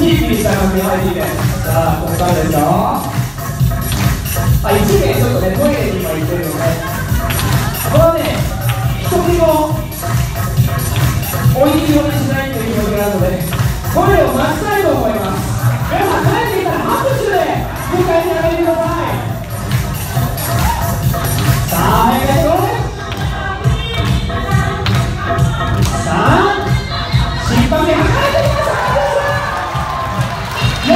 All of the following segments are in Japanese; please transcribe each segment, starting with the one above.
チーズにした感じがいいねさあここからですよあ1名ちょっとねトイレに今行ってるの、ね、これはね一人もおいしいしないという曲なのでトイレを待ちたいと思います。皆さん帰ってきたら拍手で迎えてあげてください。さあ早いよさあ失敗で測ってください。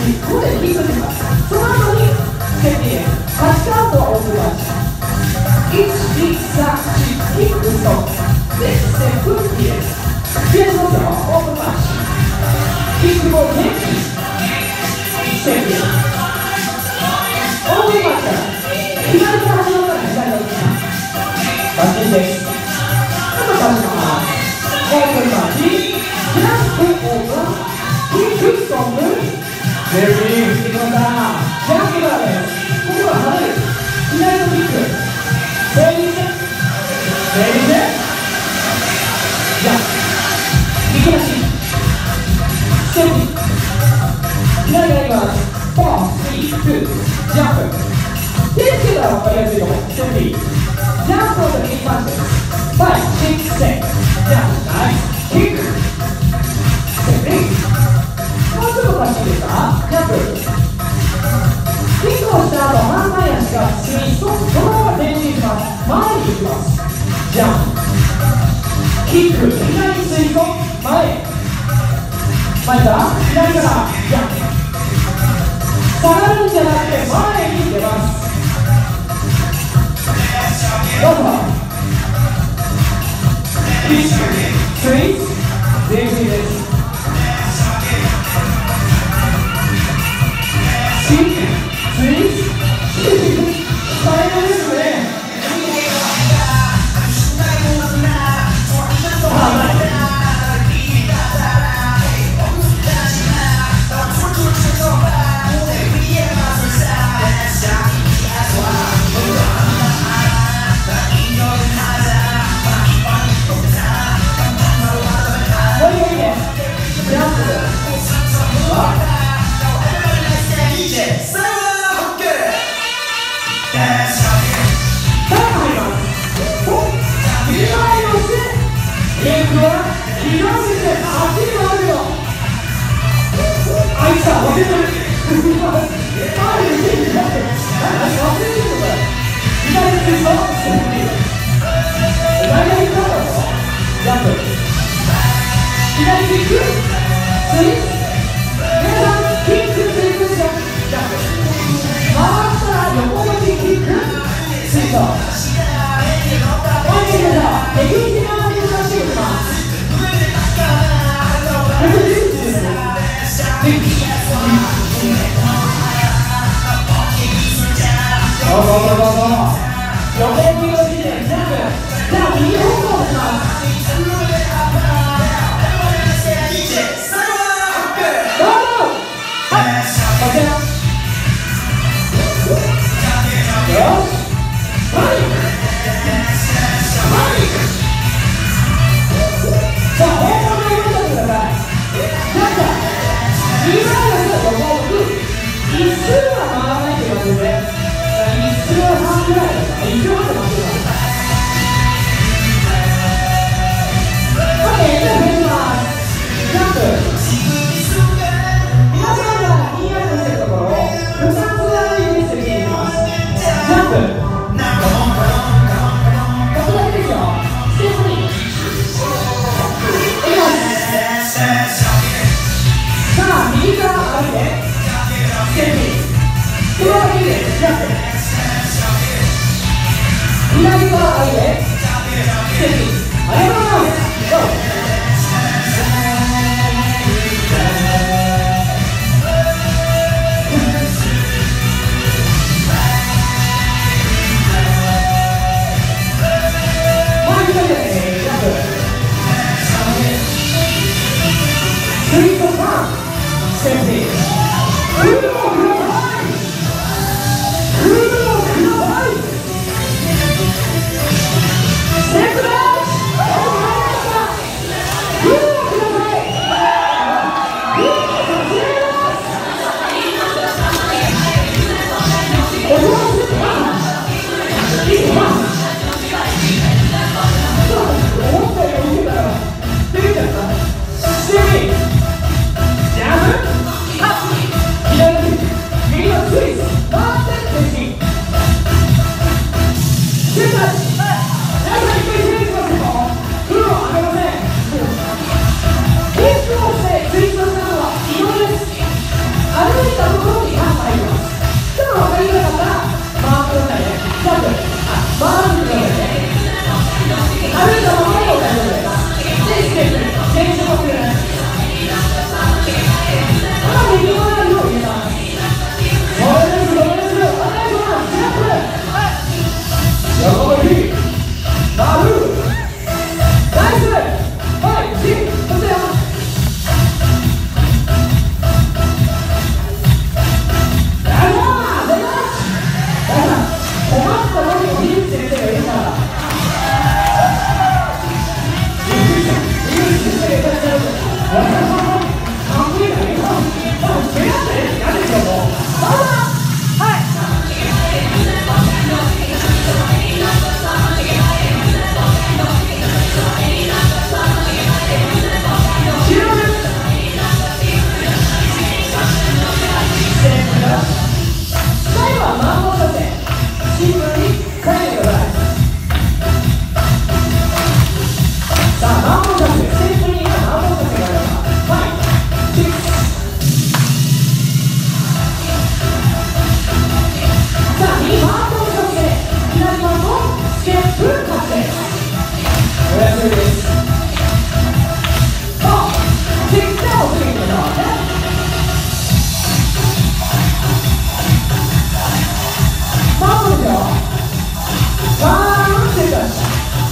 こで引いトしますその後に手にバスカートを置きます123キックストップでステッ10エスインをオープンパッシュキックボールネッチステップオープンパッシュ左から始まったら左を行きますバッチリです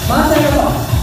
回していきましょう。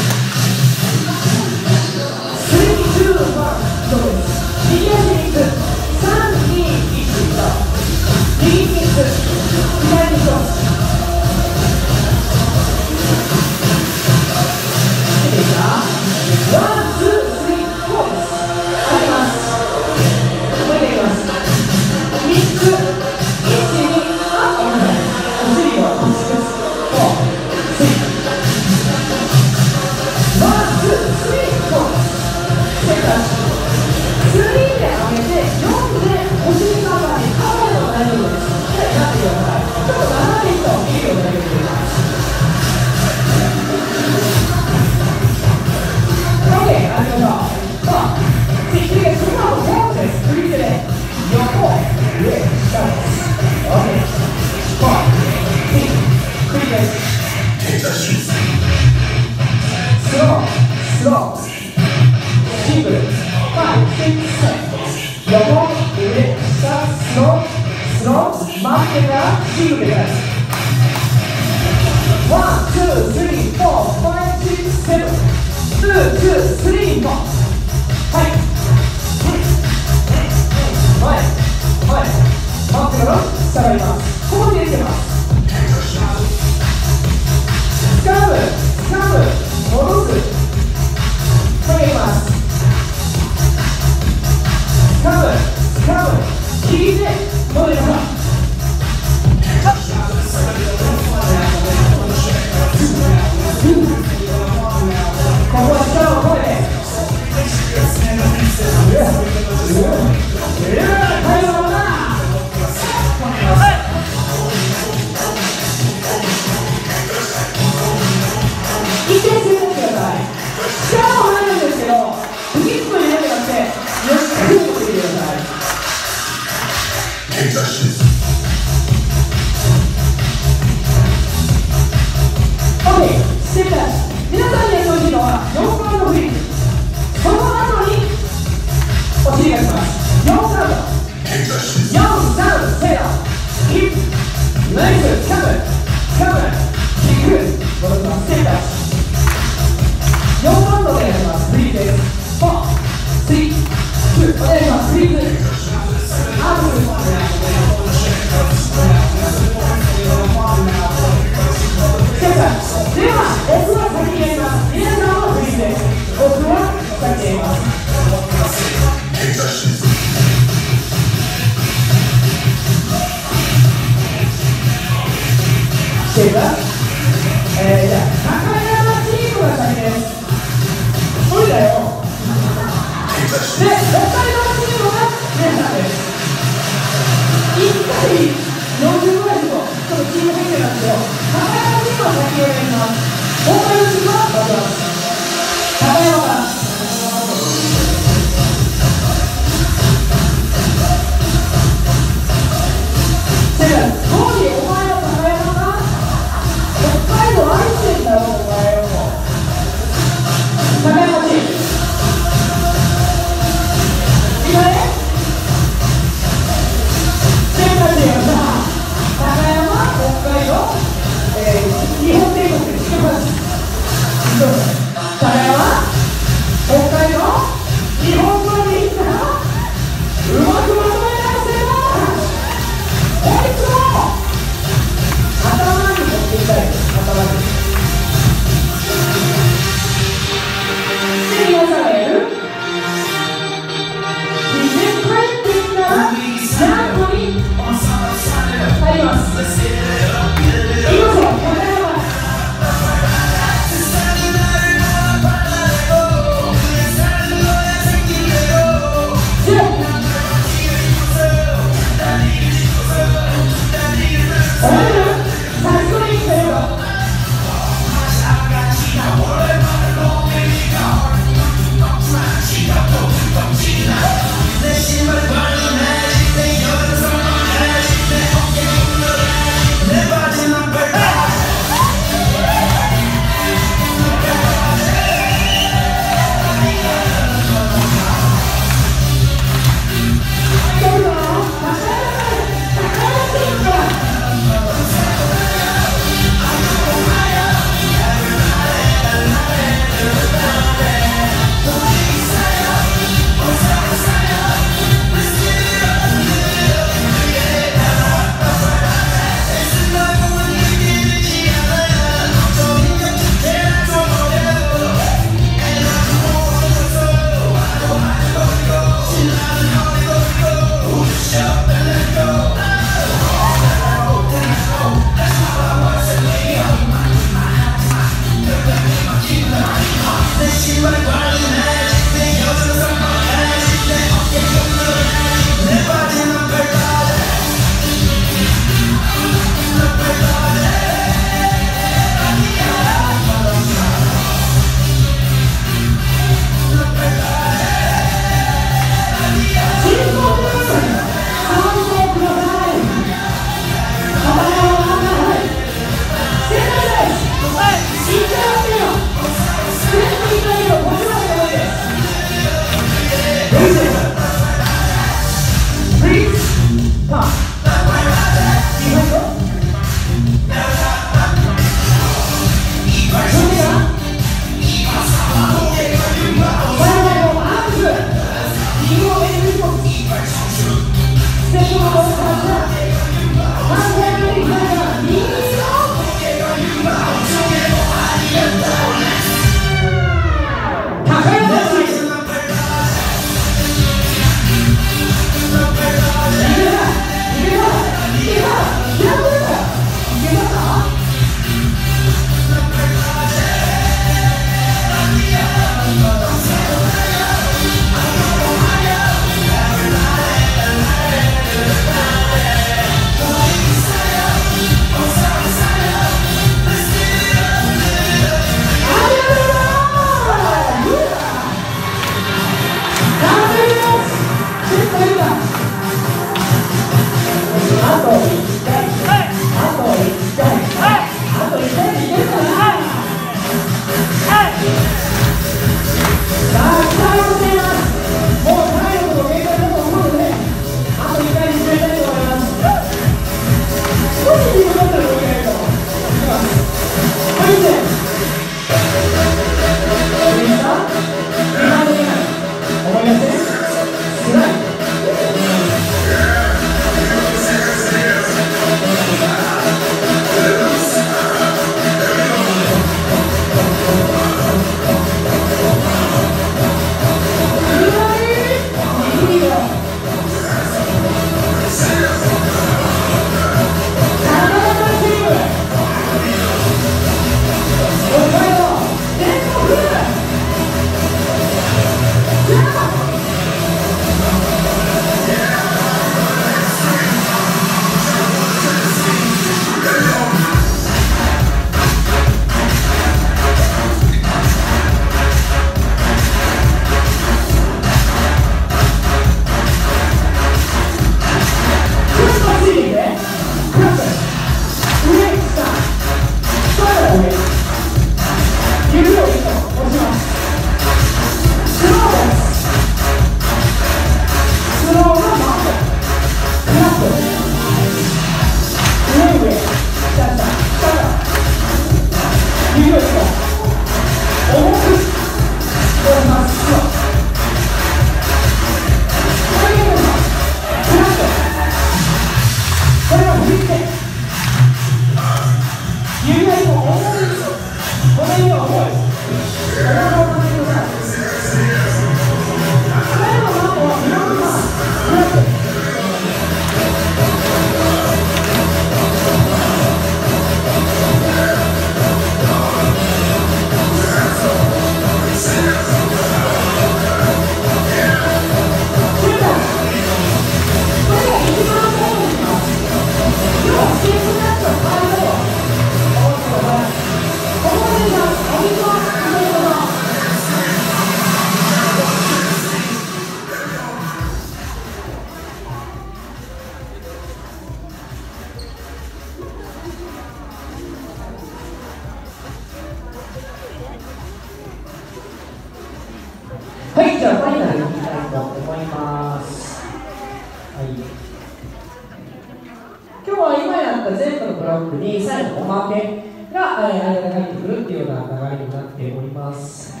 バックに最後おまけが、えー、間に入ってくるっていうような流れになっております。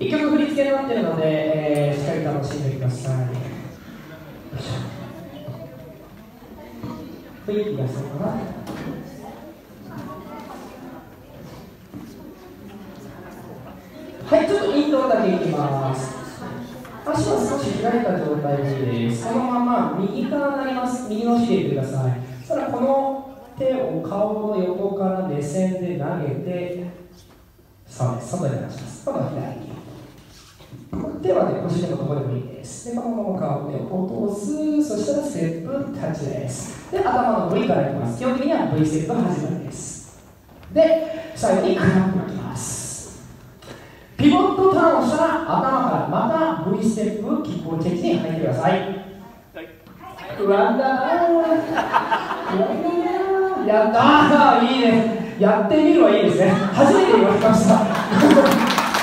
一曲振り付けになってるので、えー、しっかり楽しんでください。雰囲気がするかな。外に出します。喉を開いて。手はね、ご主人のところでもいいです。で、このまま顔で落とす。そしたら、ステップタッチです。で、頭の V からいきます。基本的には V ステップ始まりです。で、最後にクランプいきます。ピボットターンをしたら、頭からまた V ステップ、キックをチェンジに入ってください。はい、ワンダーやったーいいねやってみるはいいですね。初めて言われました。と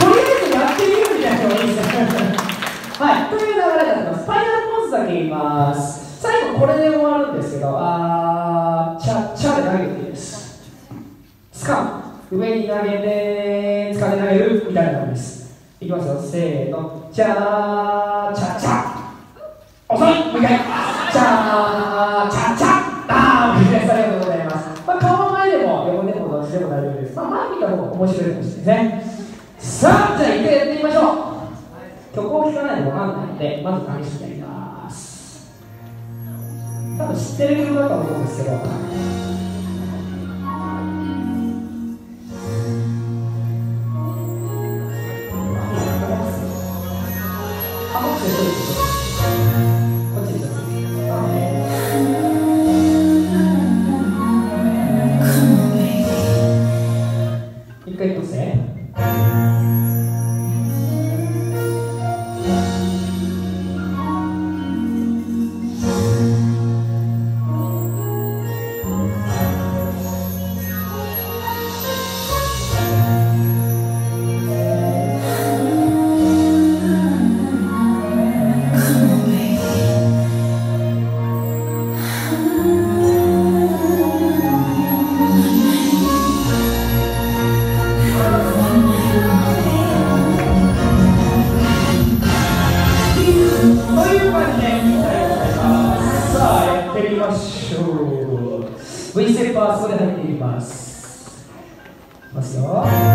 りあえずやってみるみたいなのがいいですね。はい。という流れになってます。ファイナルポーズだけ言います。最後これで終わるんですけどあーチャッチャで投げていいです。つかむ上に投げてつかで投げるみたいな感じです。いきますよ。せーの。チャーチャッチャ遅い。もう一回。面白いかもしれないですね。さあじゃあ一回やってみましょう。曲を聴かないと分かんないのでまず試してやます。多分知ってる曲だと思うんですけど。ますよ。